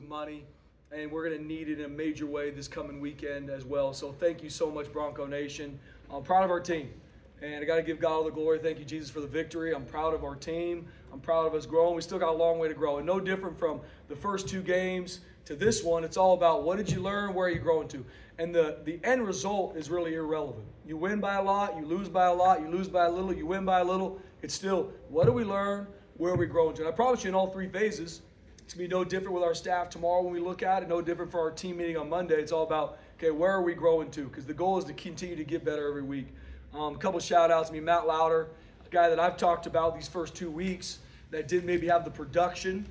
money, and we're going to need it in a major way this coming weekend as well. So thank you so much, Bronco Nation. I'm proud of our team. And I got to give God all the glory. Thank you, Jesus, for the victory. I'm proud of our team. I'm proud of us growing. We still got a long way to grow. And no different from the first two games to this one, it's all about what did you learn, where are you growing to? And the, the end result is really irrelevant. You win by a lot, you lose by a lot, you lose by a little, you win by a little. It's still, what do we learn, where are we growing to? And I promise you, in all three phases, it's going to be no different with our staff tomorrow when we look at it, no different for our team meeting on Monday. It's all about, okay, where are we growing to? Because the goal is to continue to get better every week. Um, a couple shout outs. I mean, Matt Lauder, a guy that I've talked about these first two weeks that didn't maybe have the production,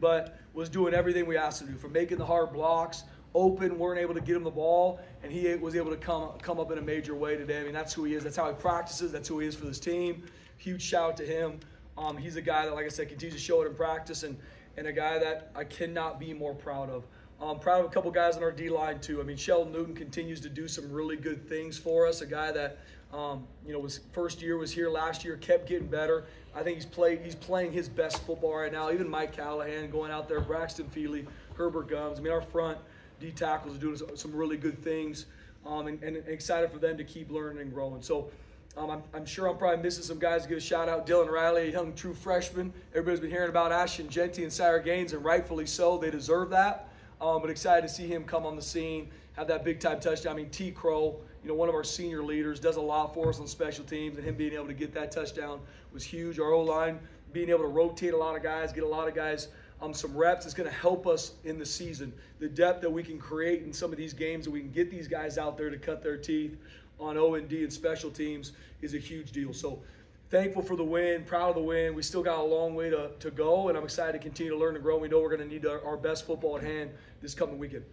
but was doing everything we asked him to do, from making the hard blocks, open, weren't able to get him the ball, and he was able to come, come up in a major way today. I mean, that's who he is. That's how he practices. That's who he is for this team. Huge shout out to him. Um, he's a guy that, like I said, continues to show it in practice and, and a guy that I cannot be more proud of. I'm proud of a couple guys on our D line too. I mean, Sheldon Newton continues to do some really good things for us. A guy that um, you know, was first year was here last year, kept getting better. I think he's played. He's playing his best football right now. Even Mike Callahan going out there, Braxton Fely, Herbert Gums. I mean, our front D tackles are doing some really good things, um, and, and, excited for them to keep learning and growing. So. Um, I'm, I'm, sure I'm probably missing some guys. To give a shout out Dylan Riley, a young true freshman. Everybody's been hearing about Ashton Jeanty and Sire Gaines, and rightfully so. They deserve that. Um, but excited to see him come on the scene, have that big time touchdown. I mean, T. Crow, you know, one of our senior leaders, does a lot for us on special teams, and him being able to get that touchdown was huge. Our O line being able to rotate a lot of guys, get a lot of guys um, some reps is going to help us in the season. The depth that we can create in some of these games, that we can get these guys out there to cut their teeth on O and D and special teams is a huge deal. So thankful for the win, proud of the win. We still got a long way to, to go, and I'm excited to continue to learn and grow. We know we're going to need our, our best football at hand this coming weekend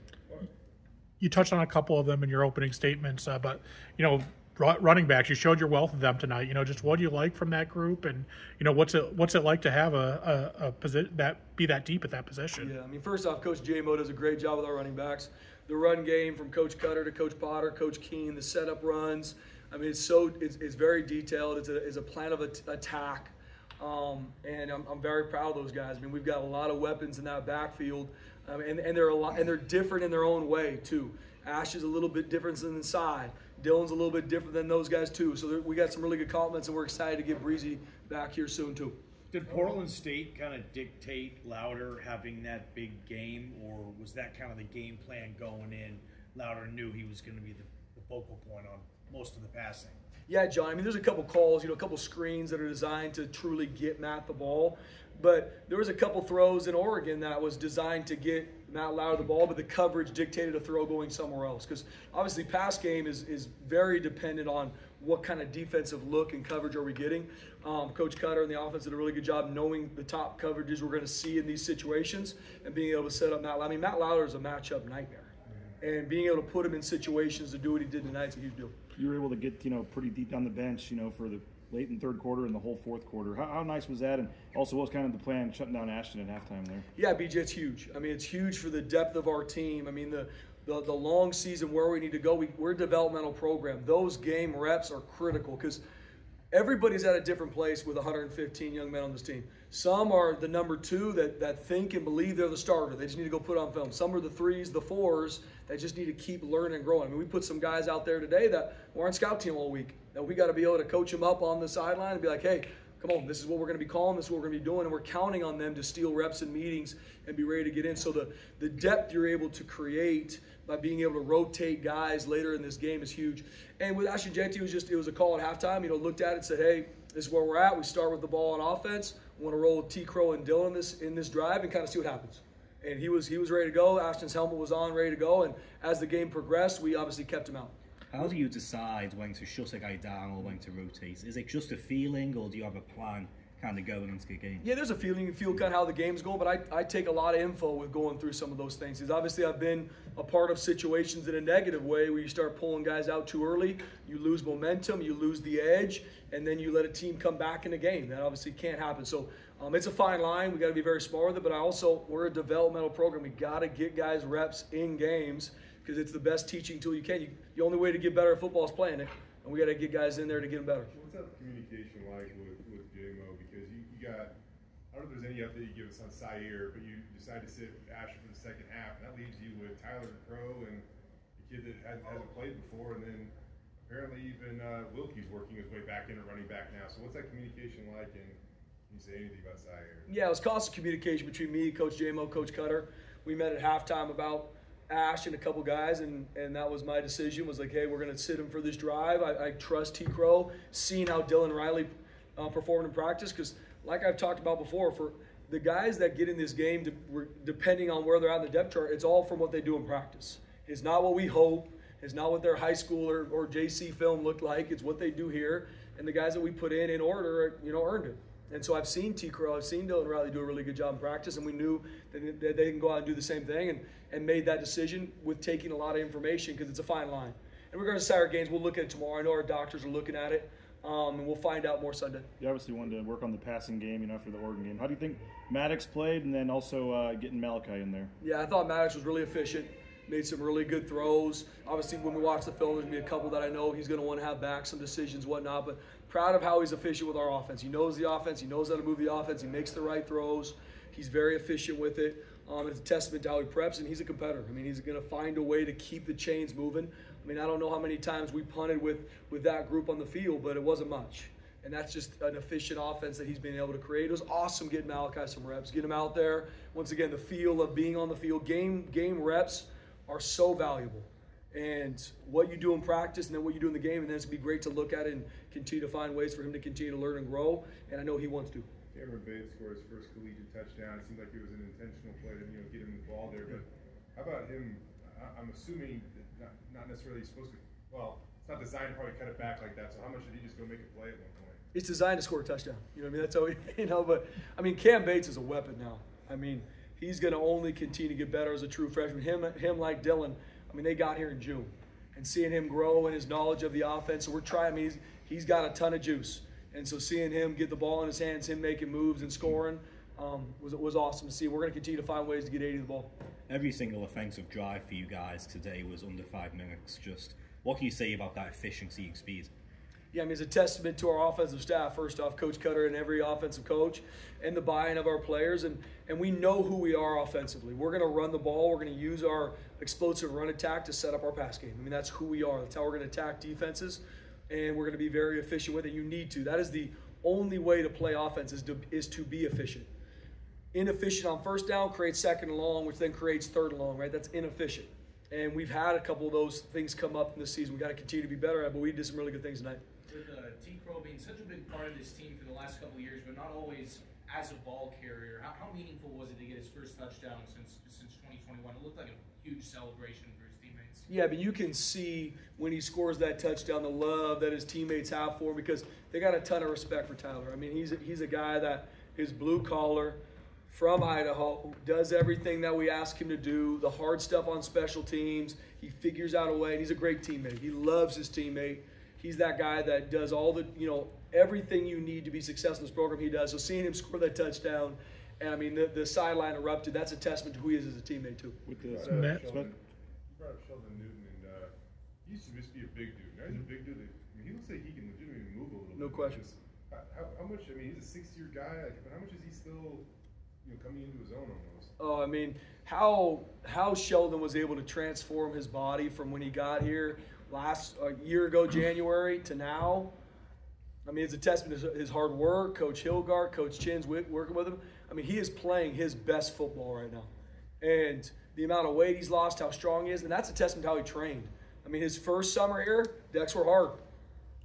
you touched on a couple of them in your opening statements, uh, but you know, running backs, you showed your wealth of them tonight. You know, just what do you like from that group, and you know, what's it what's it like to have a a, a position that be that deep at that position? Yeah, I mean, first off, Coach J Mo does a great job with our running backs. The run game from Coach Cutter to Coach Potter, Coach Keen, the setup runs. I mean, it's so it's, it's very detailed. It's a, it's a plan of attack. Um, and I'm, I'm, very proud of those guys. I mean, we've got a lot of weapons in that backfield, um, and, and they're a lot, and they're different in their own way too. Ash is a little bit different than inside. Dylan's a little bit different than those guys too. So we got some really good compliments, and we're excited to get Breezy back here soon too. Did Portland State kind of dictate Lauder having that big game, or was that kind of the game plan going in? Lauder knew he was going to be the, the focal point on most of the passing. Yeah, John. I mean, there's a couple calls, you know, a couple screens that are designed to truly get Matt the ball. But there was a couple throws in Oregon that was designed to get Matt Lauder the ball, but the coverage dictated a throw going somewhere else. Because obviously, pass game is is very dependent on what kind of defensive look and coverage are we getting. Um, Coach Cutter and the offense did a really good job knowing the top coverages we're going to see in these situations and being able to set up Matt. Lauder. I mean, Matt Lauder is a matchup nightmare, and being able to put him in situations to do what he did tonight is a huge deal you were able to get you know pretty deep down the bench, you know, for the late in third quarter and the whole fourth quarter. How, how, nice was that? And also, what was kind of the plan shutting down Ashton at halftime there? Yeah, BJ, it's huge. I mean, it's huge for the depth of our team. I mean, the the, the long season where we need to go. We, we're a developmental program. Those game reps are critical because everybody's at a different place with 115 young men on this team. Some are the number two that, that think and believe they're the starter. They just need to go put on film. Some are the threes, the fours that just need to keep learning and growing. I mean, we put some guys out there today that were on scout team all week. That we got to be able to coach them up on the sideline and be like, hey, come on, this is what we're going to be calling, this is what we're going to be doing, and we're counting on them to steal reps and meetings and be ready to get in. So the, the depth you're able to create by being able to rotate guys later in this game is huge. And with Ashton Jeanty, it was just it was a call at halftime. You know, looked at it, said, hey, this is where we're at. We start with the ball on offense. We want to roll T. Crow and Dylan this in this drive and kind of see what happens and he was he was ready to go. Ashton's helmet was on, ready to go, and as the game progressed, we obviously kept him out. How do you decide when to shut a guy down or when to rotate? Is it just a feeling, or do you have a plan kind of going into the game? Yeah, there's a feeling. You feel kind of how the game's going, but I, I take a lot of info with going through some of those things. Because obviously, I've been a part of situations in a negative way where you start pulling guys out too early, you lose momentum, you lose the edge, and then you let a team come back in a game. That obviously can't happen. So um, it's a fine line. We got to be very smart with it, but I also we're a developmental program. We got to get guys reps in games because it's the best teaching tool you can. You, the only way to get better at football is playing it, and we got to get guys in there to get them better. What's that communication like with with JMO? Because you, you got I don't know if there's any update you give us on Sire, but you decide to sit Asher for the second half, and that leaves you with Tyler Crow and the kid that hasn't, hasn't played before, and then apparently even uh, Wilkie's working his way back into running back now. So what's that communication like, and can you say anything about Sire? Yeah, it was constant communication between me, Coach JMO, Coach Cutter. We met at halftime about Ash and a couple guys, and, and that was my decision. Was like, hey, we're going to sit him for this drive. I, I trust T. Crow, seeing how Dylan Riley uh, performed in practice, because like I've talked about before, for the guys that get in this game, depending on where they're at in the depth chart, it's all from what they do in practice. It's not what we hope. It's not what their high school or, or JC film looked like. It's what they do here. And the guys that we put in in order, you know, earned it. And so I've seen T. Crow, I've seen Dylan Riley do a really good job in practice, and we knew that they can go out and do the same thing and, and made that decision with taking a lot of information because it's a fine line. In regards to Saturday games, we'll look at it tomorrow. I know our doctors are looking at it. Um, and we'll find out more Sunday. You obviously wanted to work on the passing game, you know, after the Oregon game. How do you think Maddux played, and then also uh, getting Malachi in there? Yeah, I thought Maddux was really efficient. Made some really good throws. Obviously, when we watch the film, there's gonna be a couple that I know he's gonna want to have back, some decisions, whatnot. But proud of how he's efficient with our offense. He knows the offense. He knows how to move the offense. He makes the right throws. He's very efficient with it. Um, it's a testament to how he preps, and he's a competitor. I mean, he's going to find a way to keep the chains moving. I mean, I don't know how many times we punted with with that group on the field, but it wasn't much and that's just an efficient offense that he's been able to create. It was awesome getting Malachi some reps, get him out there. Once again, the feel of being on the field, game game reps are so valuable. And what you do in practice and then what you do in the game, and then it's gonna be great to look at it and continue to find ways for him to continue to learn and grow. And I know he wants to. Cameron Bates scored his first collegiate touchdown. It seemed like it was an intentional play to you know get him the ball there. But how about him? I'm assuming not, not necessarily supposed to. Well, it's not designed to probably cut it back like that. So how much did he just go make a play at one point? it's designed to score a touchdown. You know what I mean? That's how we, you know. But I mean, Cam Bates is a weapon now. I mean, he's going to only continue to get better as a true freshman. Him, him like Dylan. I mean, they got here in June, and seeing him grow in his knowledge of the offense. So we're trying. I mean, he's, he's got a ton of juice, and so seeing him get the ball in his hands, him making moves and scoring. Um, was was awesome to see. We're going to continue to find ways to get 80 the ball. Every single offensive drive for you guys today was under five minutes. Just what can you say about that efficiency and speed? yeah, I mean, it's a testament to our offensive staff, first off, Coach Cutter and every offensive coach, and the buy in of our players. And, and we know who we are offensively. We're going to run the ball, we're going to use our explosive run attack to set up our pass game. I mean, that's who we are. That's how we're going to attack defenses, and we're going to be very efficient with it. You need to. That is the only way to play offense is to, is to be efficient. Inefficient on first down creates second and long, which then creates third and long, right? That's inefficient. And we've had a couple of those things come up in this season. We've got to continue to be better at, but we did some really good things tonight with uh, T. Crow being such a big part of this team for the last couple of years, but not always as a ball carrier, how, how meaningful was it to get his first touchdown since since 2021? It looked like a huge celebration for his teammates. Yeah, but you can see when he scores that touchdown the love that his teammates have for him because they got a ton of respect for Tyler. I mean, he's a, he's a guy that is blue collar from Idaho, does everything that we ask him to do, the hard stuff on special teams. He figures out a way, and he's a great teammate. He loves his teammate he's that guy that does all the, you know, everything you need to be successful in this program, he does. So seeing him score that touchdown, and I mean, the, the sideline erupted, that's a testament to who he is as a teammate, too. With this, uh, Matt, Sheldon, you brought up Sheldon Newton, and uh, he used to just be a big dude. Now he's a big dude. That, I mean, he looks like he can legitimately move a little no bit. No question. How, how, much, I mean, he's a six-year guy, like, but how much is he still, you know, coming into his own almost? Oh, I mean, how how Sheldon was able to transform his body from when he got here last a year ago January to now. I mean, it's a testament to his hard work. Coach Hilgard, Coach Chin's working with him. I mean, he is playing his best football right now, and the amount of weight he's lost, how strong he is, and that's a testament to how he trained. I mean, his first summer here, decks were hard.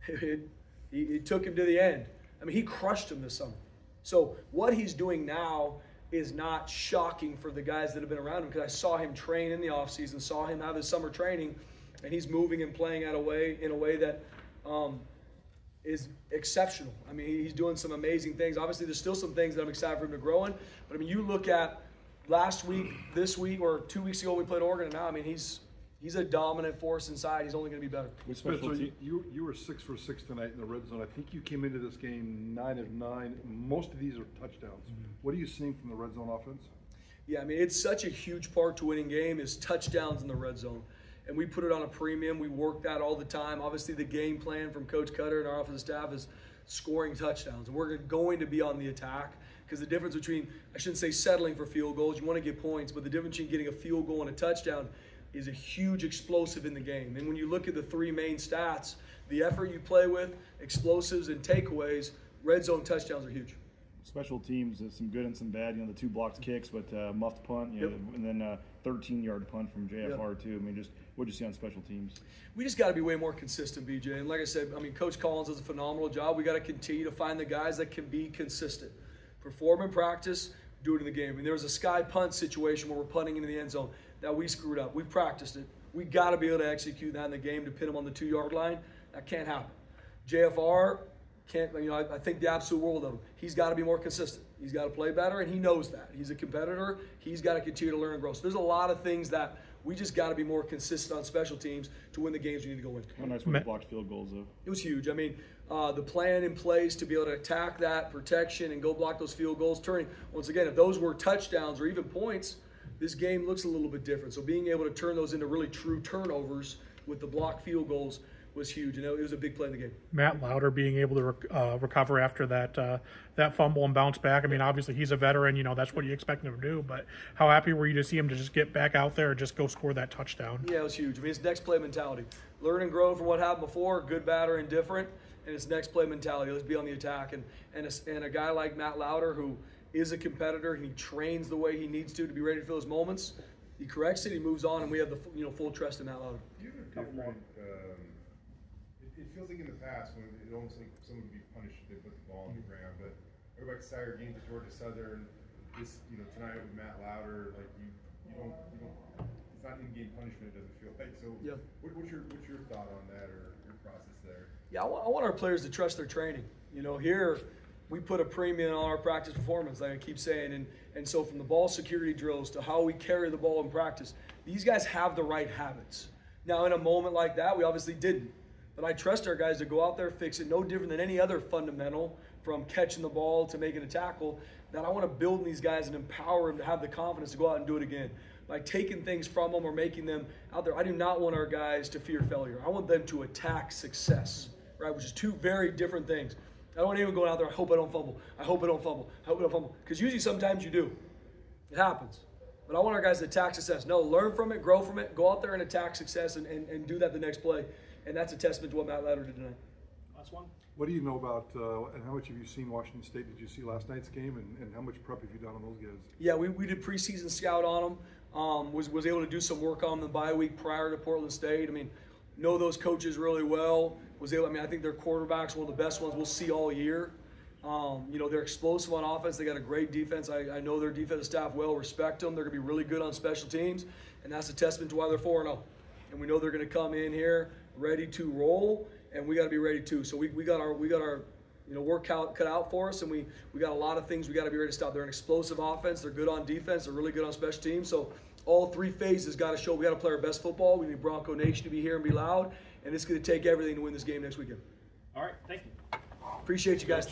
It, it, it took him to the end. I mean, he crushed him this summer. So what he's doing now is not shocking for the guys that have been around him because I saw him train in the offseason, saw him have his summer training, and he's moving and playing at a way in a way that um, is exceptional. I mean, he's doing some amazing things. Obviously, there's still some things that I'm excited for him to grow in. But I mean, you look at last week, this week, or two weeks ago we played Oregon, and now I mean he's he's a dominant force inside. He's only going to be better. With special so you, you were six for six tonight in the red zone. I think you came into this game nine of nine. Most of these are touchdowns. Mm-hmm. What are you seeing from the red zone offense? Yeah, I mean it's such a huge part to winning game is touchdowns in the red zone and we put it on a premium. We work that all the time. Obviously, the game plan from Coach Cutter and our offensive staff is scoring touchdowns. We're going to be on the attack. because the difference between I shouldn't say settling for field goals, you want to get points, but the difference between getting a field goal and a touchdown is a huge explosive in the game. And when you look at the three main stats, the effort you play with, explosives and takeaways, red zone touchdowns are huge. Special teams, uh, some good and some bad. You know, the two blocked kicks, but uh, muffed punt, you know, Yep. and then uh, 13 yard punt from JFR too. I mean, just what'd you see on special teams? we just got to be way more consistent, BJ. And like I said, I mean, Coach Collins does a phenomenal job. We got to continue to find the guys that can be consistent, perform in practice, do it in the game. I mean, there was a sky punt situation where we're punting into the end zone that we screwed up. We practiced it. We got to be able to execute that in the game to pin them on the two yard line. That can't happen. JFR can't. You know, I, I think the absolute world of him. He's got to be more consistent. He's got to play better, and he knows that. He's a competitor. He's got to continue to learn and grow. So there's a lot of things that we just got to be more consistent on special teams to win the games we need to go win. How nice were blocked field goals though? It was huge. I mean, uh, the plan in place to be able to attack that protection and go block those field goals, turning once again, if those were touchdowns or even points, this game looks a little bit different. So being able to turn those into really true turnovers with the block field goals was huge. You know, it was a big play in the game. Matt Lauder being able to rec- uh, recover after that uh, that fumble and bounce back. I mean, obviously he's a veteran. You know that's what you expect him to do. But how happy were you to see him to just get back out there and just go score that touchdown? Yeah, it was huge. I mean, it's next play mentality. Learn and grow from what happened before, good, bad, or indifferent, and it's next play mentality. Let's be on the attack. And and a, and a guy like Matt Lauder, who is a competitor, and he trains the way he needs to to be ready to fill his moments. He corrects it, he moves on, and we have the you know full trust in Matt Lauder. Do you have a different, it, it feels like in the past when it almost like someone would be punished if they put the ball on the mm-hmm. ground, but everybody go back to Sire Gaines at Georgia Southern, this, you know, tonight with Matt Lauder, like you, you don't, you don't, it's not in-game punishment, it doesn't feel like, so. Yeah. What, what's your, what's your thought on that or your process there? Yeah, I want, I want our players to trust their training. You know, here we put a premium on our practice performance, like I keep saying, and and so from the ball security drills to how we carry the ball in practice, these guys have the right habits. Now, in a moment like that, we obviously didn't, but I trust our guys to go out there, fix it, no different than any other fundamental, from catching the ball to making a tackle. That I want to build in these guys and empower them to have the confidence to go out and do it again. By taking things from them or making them out there, I do not want our guys to fear failure. I want them to attack success, right? Which is two very different things. I don't want anyone going out there. I hope I don't fumble. I hope I don't fumble. I hope I don't fumble. Because usually, sometimes you do. It happens. But I want our guys to attack success. No, learn from it, grow from it, go out there and attack success and, and, and do that the next play. And that's a testament to what Matt Lauder did tonight. Last one. What do you know about, uh, and how much have you seen Washington State? Did you see last night's game, and, and how much prep have you done on those guys? Yeah, we, we did preseason scout on them. Um, was was able to do some work on them the bye week prior to Portland State. I mean, know those coaches really well. Was able. I mean, I think their quarterback's one of the best ones we'll see all year. Um, you know, they're explosive on offense. They got a great defense. I, I know their defensive staff well. Respect them. They're going to be really good on special teams, and that's a testament to why they're four zero. And we know they're going to come in here ready to roll, and we got to be ready too. So we, we got our we got our you know work out cut out for us, and we we got a lot of things we got to be ready to stop. They're an explosive offense. They're good on defense. They're really good on special teams. So all three phases got to show we got to play our best football. We need Bronco Nation to be here and be loud, and it's going to take everything to win this game next weekend. All right, thank you. Appreciate you guys. Thank